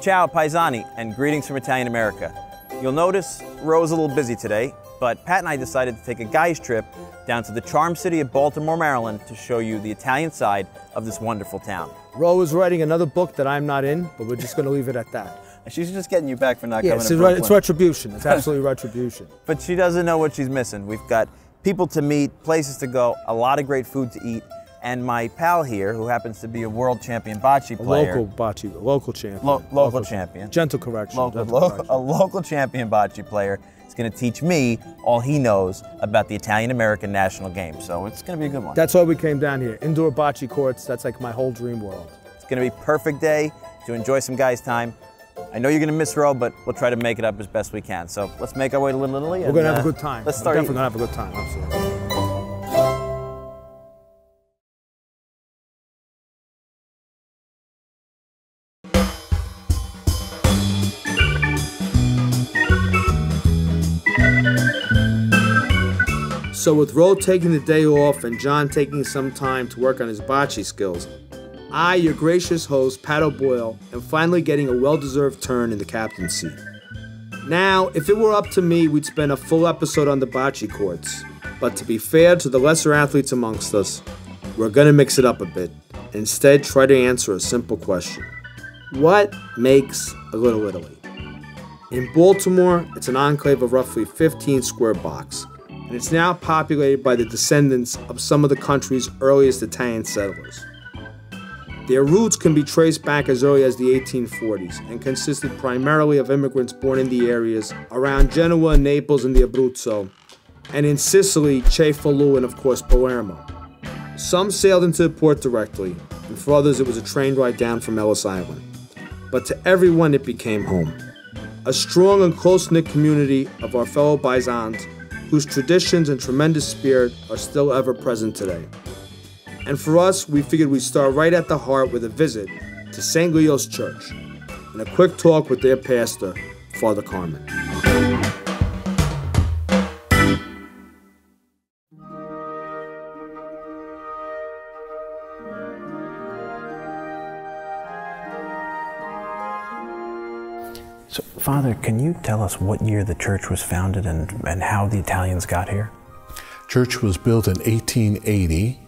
Ciao, paisani, and greetings from Italian America. You'll notice Ro's a little busy today, but Pat and I decided to take a guy's trip down to the charm city of Baltimore, Maryland to show you the Italian side of this wonderful town. Ro is writing another book that I'm not in, but we're just going to leave it at that. She's just getting you back for not yeah, coming it's, to re- it's retribution. It's absolutely retribution. but she doesn't know what she's missing. We've got people to meet, places to go, a lot of great food to eat, and my pal here, who happens to be a world champion bocce A player, local bocce, a local champion. Lo- local champion. Gentle correction. local, gentle lo- correction. a local champion bocce player, is going to teach me all he knows about the Italian American national game. So it's going to be a good one. That's why we came down here. Indoor bocce courts. That's like my whole dream world. It's going to be a perfect day to enjoy some guys' time. I know you're going to miss Ro, but we'll try to make it up as best we can. So let's make our way to Little Italy. We're gonna have a uh, good time. Let's start. We're definitely gonna have a good time. Absolutely. So with Ro taking the day off and John taking some time to work on his bocce skills, I, your gracious host, Pat O'Boyle, am finally getting a well-deserved turn in the captain's seat. Now, if it were up to me, we'd spend a full episode on the bocce courts. But to be fair to the lesser athletes amongst us, we're gonna mix it up a bit. Instead, try to answer a simple question What makes a Little Italy? In Baltimore, it's an enclave of roughly 15 square blocks, and it's now populated by the descendants of some of the country's earliest Italian settlers. Their roots can be traced back as early as the 1840s and consisted primarily of immigrants born in the areas around Genoa, Naples, and the Abruzzo, and in Sicily, Cefalù, and of course Palermo. Some sailed into the port directly, and for others it was a train ride down from Ellis Island. But to everyone it became home. A strong and close knit community of our fellow Bisons whose traditions and tremendous spirit are still ever present today. And for us, we figured we'd start right at the heart with a visit to St. Leo's Church and a quick talk with their pastor, Father Carmen. Father, can you tell us what year the church was founded and, and how the Italians got here? Church was built in 1880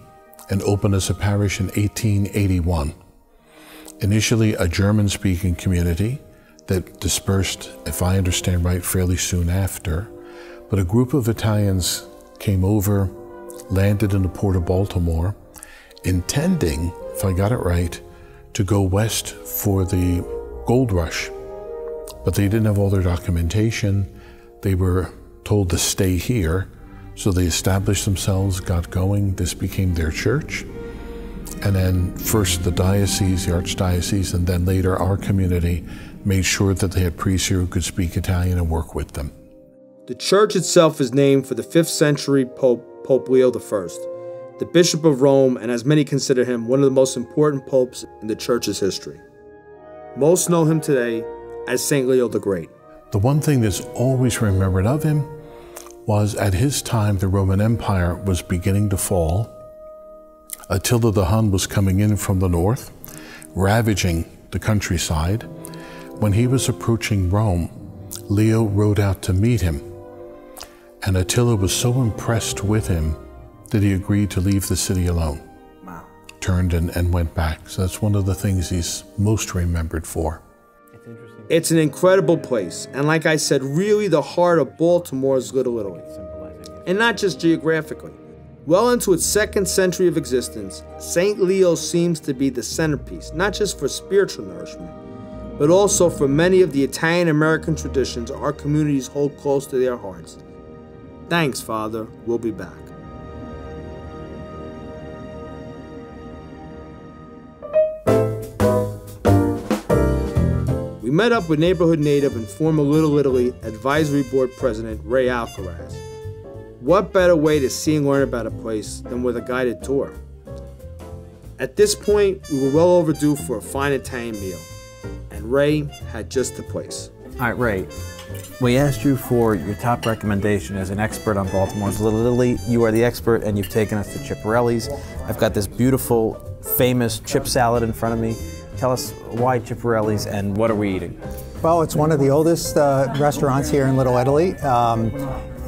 and opened as a parish in 1881. Initially a German speaking community that dispersed, if I understand right, fairly soon after. But a group of Italians came over, landed in the port of Baltimore, intending, if I got it right, to go west for the gold rush. But they didn't have all their documentation. They were told to stay here. So they established themselves, got going. This became their church. And then first the diocese, the archdiocese, and then later our community made sure that they had priests here who could speak Italian and work with them. The church itself is named for the 5th century Pope, Pope Leo I, the Bishop of Rome, and as many consider him one of the most important popes in the church's history. Most know him today as St. Leo the Great. The one thing that's always remembered of him was at his time the Roman Empire was beginning to fall. Attila the Hun was coming in from the north, ravaging the countryside. When he was approaching Rome, Leo rode out to meet him. And Attila was so impressed with him that he agreed to leave the city alone. Wow. Turned and, and went back. So that's one of the things he's most remembered for. It's an incredible place, and like I said, really the heart of Baltimore's Little Italy. And not just geographically. Well into its second century of existence, St. Leo seems to be the centerpiece, not just for spiritual nourishment, but also for many of the Italian American traditions our communities hold close to their hearts. Thanks, Father. We'll be back. We met up with neighborhood native and former Little Italy Advisory Board President Ray Alcaraz. What better way to see and learn about a place than with a guided tour? At this point, we were well overdue for a fine Italian meal, and Ray had just the place. All right, Ray. We asked you for your top recommendation as an expert on Baltimore's Little Italy. You are the expert, and you've taken us to Chiapparelli's. I've got this beautiful, famous chip salad in front of me. Tell us why Chiapparelli's and what are we eating? Well, it's one of the oldest uh, restaurants here in Little Italy. Um,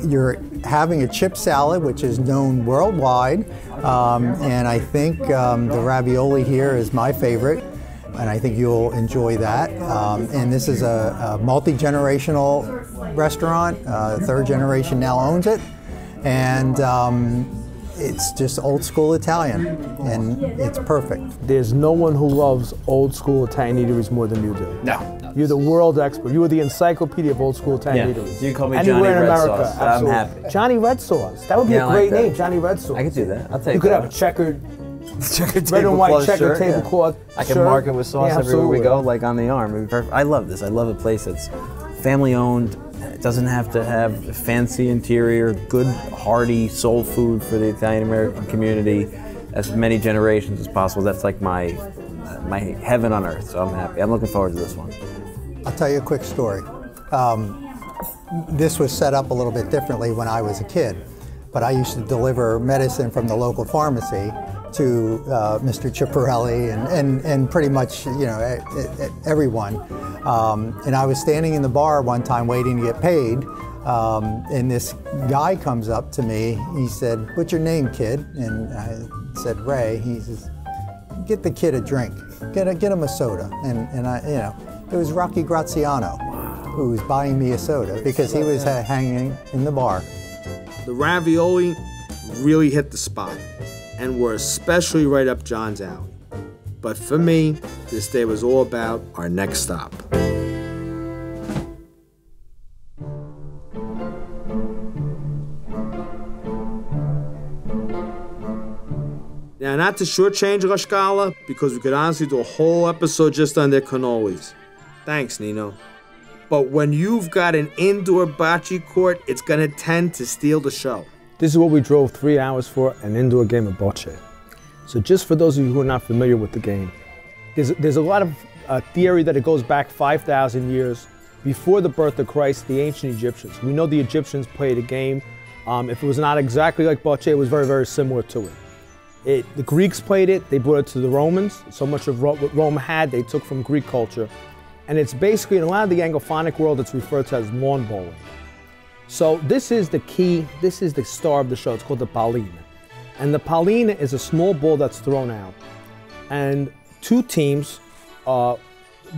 you're having a chip salad, which is known worldwide, um, and I think um, the ravioli here is my favorite, and I think you'll enjoy that. Um, and this is a, a multi-generational restaurant. Uh, third generation now owns it, and um, it's just old school Italian, and it's perfect. There's no one who loves old school Italian eateries more than you do. No. You're the world expert. You are the encyclopedia of old school Italian Yeah. eateries. You can call me Anywhere Johnny in Red America, Sauce. I'm absolutely. happy. Johnny Red Sauce. That would be Yeah, a I like great that. name, Johnny Red Sauce. I could do that. I'll take You could that. have a checkered, checkered red and white checkered shirt, yeah. tablecloth. I can shirt. mark it with sauce Yeah, everywhere we go, like on the arm. It'd be perfect. I love this. I love a place that's family owned. It doesn't have to have a fancy interior. Good, hearty soul food for the Italian American community, as many generations as possible. That's like my my heaven on earth. So I'm happy. I'm looking forward to this one. I'll tell you a quick story. Um, this was set up a little bit differently when I was a kid, but I used to deliver medicine from the local pharmacy to uh, Mr. Chiapparelli and, and, and pretty much you know everyone. Um, and I was standing in the bar one time waiting to get paid, um, and this guy comes up to me. He said, "What's your name, kid?" And I said, "Ray." He says, get the kid a drink. Get a, get him a soda. And, and I, you know, it was Rocky Graziano who was buying me a soda because he was ha- hanging in the bar. The ravioli really hit the spot and were especially right up John's alley. But for me, this day was all about our next stop. Now, not to shortchange La Scala, because we could honestly do a whole episode just on their cannolis. Thanks, Nino. But when you've got an indoor bocce court, it's going to tend to steal the show. This is what we drove three hours for an indoor game of bocce. So, just for those of you who are not familiar with the game, there's, there's a lot of uh, theory that it goes back 5,000 years before the birth of Christ, the ancient Egyptians. We know the Egyptians played a game. Um, if it was not exactly like bocce, it was very, very similar to it. It, the Greeks played it, they brought it to the Romans. So much of Ro- what Rome had, they took from Greek culture. And it's basically, in a lot of the Anglophonic world, it's referred to as lawn bowling. So this is the key, this is the star of the show. It's called the Paline. And the Paline is a small ball that's thrown out. And two teams uh,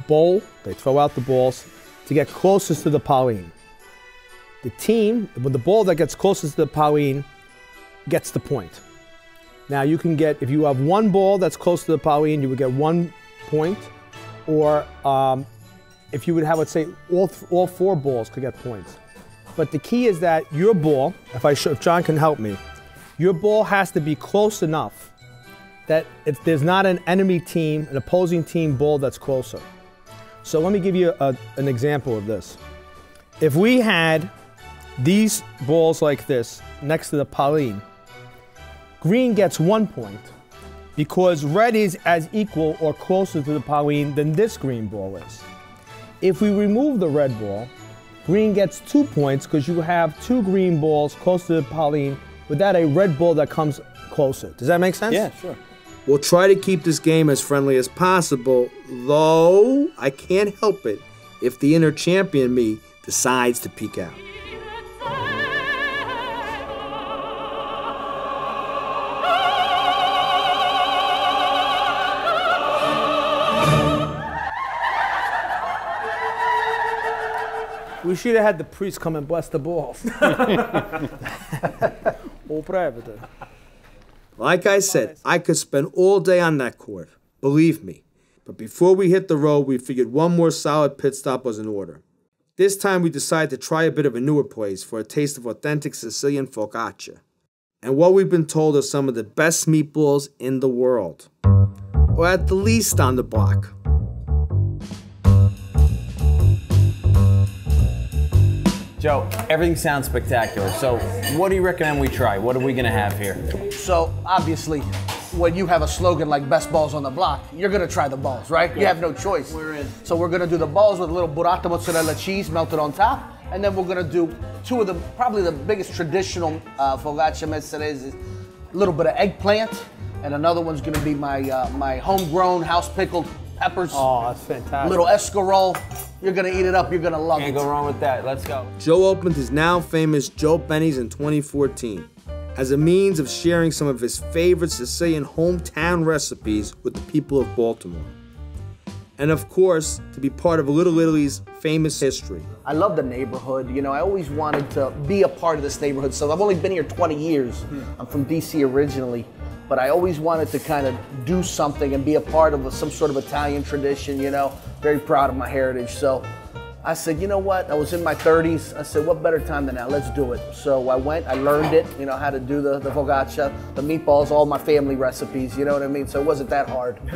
bowl, they throw out the balls to get closest to the Paline. The team, with the ball that gets closest to the Paline, gets the point. Now you can get, if you have one ball that's close to the Pauline, you would get one point. Or um, if you would have, let's say, all, all four balls could get points. But the key is that your ball, if, I if John can help me, your ball has to be close enough that if there's not an enemy team, an opposing team ball that's closer. So let me give you a, an example of this. If we had these balls like this next to the Pauline, green gets one point because red is as equal or closer to the Pauline than this green ball is. If we remove the red ball, green gets two points because you have two green balls close to the Pauline without a red ball that comes closer. Does that make sense? Yeah, sure. We'll try to keep this game as friendly as possible, though I can't help it if the inner champion me decides to peek out. We should have had the priest come and bless the balls. Like I said, I could spend all day on that court. Believe me. But before we hit the road, we figured one more solid pit stop was in order. This time we decided to try a bit of a newer place for a taste of authentic Sicilian focaccia. And what we've been told are some of the best meatballs in the world. Or at the least on the block. Joe, everything sounds spectacular. So, what do you recommend we try? What are we going to have here? So obviously, when you have a slogan like "Best Balls on the Block," you're gonna try the balls, right? You have no choice. We're in. So we're gonna do the balls with a little burrata mozzarella cheese melted on top, and then we're gonna do two of the probably the biggest traditional uh, focaccia messinese is a little bit of eggplant, and another one's gonna be my uh, my homegrown house pickled peppers, Oh, that's fantastic. little escarole. You're gonna eat it up. You're gonna love Can't it. go wrong with that. Let's go. Joe opened his now famous Joe Benny's in 2014 as a means of sharing some of his favorite Sicilian hometown recipes with the people of Baltimore. And of course, to be part of Little Italy's famous history. I love the neighborhood. You know, I always wanted to be a part of this neighborhood. So I've only been here 20 years. Hmm. I'm from DC originally, but I always wanted to kind of do something and be a part of some sort of Italian tradition. You know, very proud of my heritage. So I said, you know what? I was in my 30s. I said, what better time than now? Let's do it. So I went, I learned it, you know, how to do the, the focaccia, the meatballs, all my family recipes, you know what I mean? So it wasn't that hard.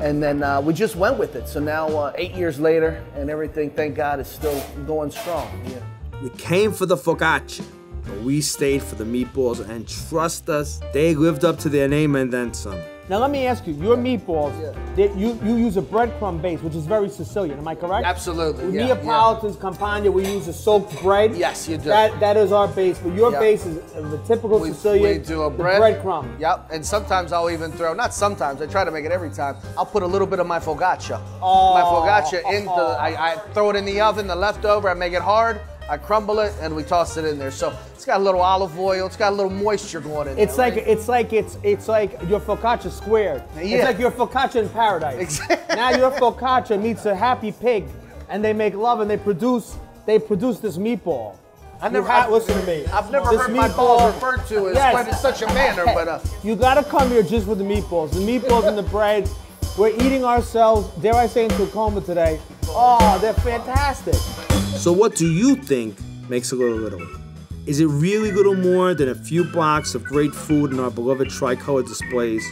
And then uh, we just went with it. So now, uh, eight years later, and everything, thank God, is still going strong. Yeah. We came for the focaccia, but we stayed for the meatballs, and trust us, they lived up to their name and then some. Now let me ask you, your meatballs, they, you, you use a breadcrumb base, which is very Sicilian, am I correct? Absolutely, With yeah, Neapolitans, Campania, we use a soaked bread. Yes, you do. That, that is our base, but your Yeah. base is the typical We, Sicilian. we do a bread. breadcrumb. Yep. And sometimes I'll even throw, not sometimes, I try to make it every time. I'll put a little bit of my focaccia. Oh. My focaccia in the, I, I throw it in the oven, the leftover, I make it hard, I crumble it, and we toss it in there. So it's got a little olive oil, it's got a little moisture going in It's there. like right? it's like it's it's like your focaccia squared. It's like your focaccia in paradise. Exactly. Now your focaccia meets a happy pig, and they make love and they produce they produce this meatball. I never, ha- I've, listen to me. I've never This heard my meatball- balls referred to as Yes. in such a manner, but uh, You gotta come here just for the meatballs. The meatballs and the bread. We're eating ourselves, dare I say, into a coma today. Oh, they're fantastic. So, what do you think makes a Little Italy? Is it really little more than a few blocks of great food in our beloved tricolor displays?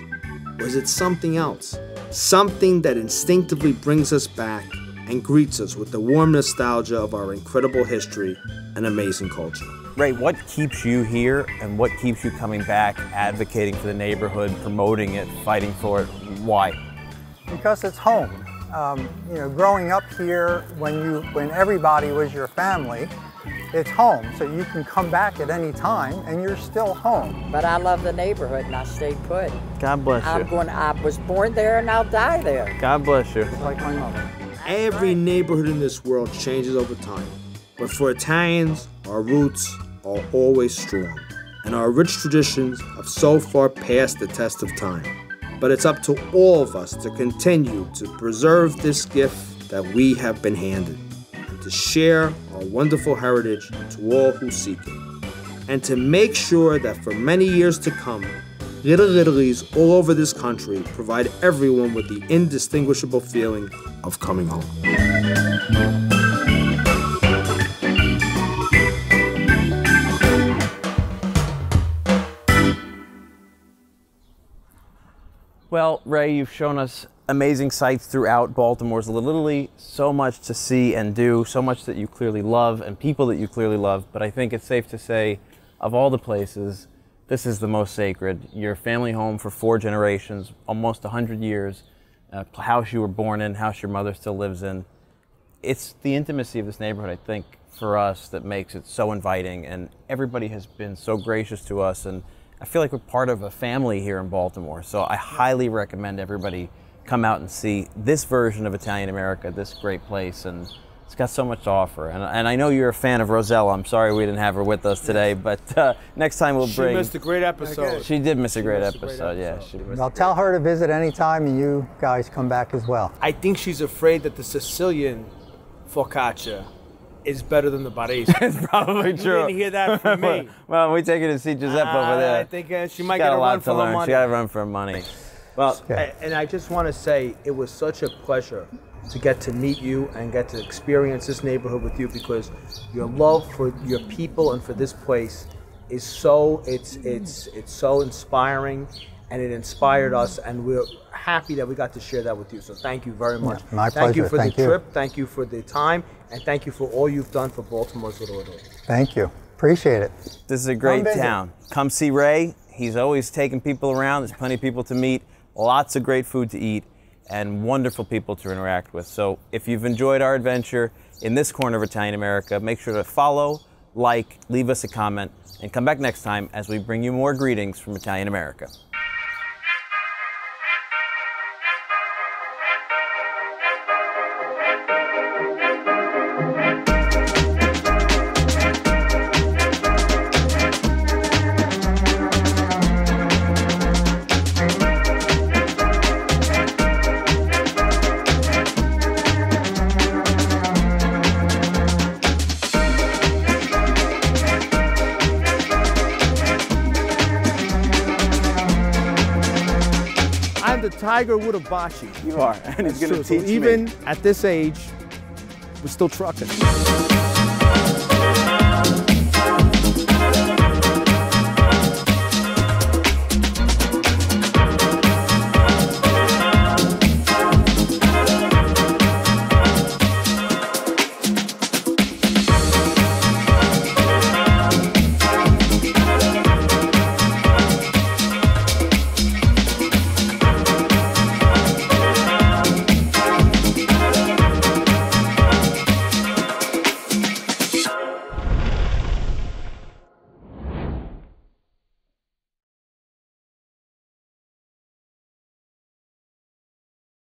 Or is it something else? Something that instinctively brings us back and greets us with the warm nostalgia of our incredible history and amazing culture. Ray, what keeps you here and what keeps you coming back, advocating for the neighborhood, promoting it, fighting for it? Why? Because it's home. Um, you know, growing up here when you when everybody was your family, it's home. So you can come back at any time and you're still home. But I love the neighborhood and I stayed put. God bless you. I'm going. I was born there and I'll die there. God bless you. Like my mother. Every neighborhood in this world changes over time, but for Italians, our roots are always strong, and our rich traditions have so far passed the test of time. But it's up to all of us to continue to preserve this gift that we have been handed, and to share our wonderful heritage to all who seek it, and to make sure that for many years to come, Little Italy's all over this country provide everyone with the indistinguishable feeling of coming home. Well, Ray, you've shown us amazing sights throughout Baltimore's Little so much to see and do, so much that you clearly love, and people that you clearly love. But I think it's safe to say, of all the places, this is the most sacred. Your family home for four generations, almost 100 years, a house you were born in, house your mother still lives in. It's the intimacy of this neighborhood, I think, for us that makes it so inviting. And everybody has been so gracious to us. And I feel like we're part of a family here in Baltimore. So I highly recommend everybody come out and see this version of Italian America, this great place. And it's got so much to offer. And, and I know you're a fan of Rossella. I'm sorry we didn't have her with us today, but uh, next time we'll bring. She bring. missed a great episode. She did miss a great missed a great episode. Yeah, episode. she missed. Well, tell her to visit anytime and you guys come back as well. I think she's afraid that the Sicilian focaccia is better than the Barese. It's probably true. You didn't hear that from me. well, we take her to see Giuseppe Uh, over there. I think uh, she might get a, a lot run to for learn. money. She got to run for money. Well, Okay. And I just want to say it was such a pleasure to get to meet you and get to experience this neighborhood with you because your love for your people and for this place is so it's it's it's so inspiring and it inspired us and we're happy that we got to share that with you. So thank you very much. my thank you for Thank the you. trip, thank you for the time, and thank you for all you've done for Baltimore's Little Italy. Thank you. Appreciate it. this is a great visit. town. Come see Ray. He's always taking people around. There's plenty of people to meet, lots of great food to eat, and wonderful people to interact with. So if you've enjoyed our adventure in this corner of Italian America, make sure to follow, like, leave us a comment, and come back next time as we bring you more greetings from Italian America. Tiger would have bocce. You You are, and he's going to So- so teach me. even at this age, we're still trucking.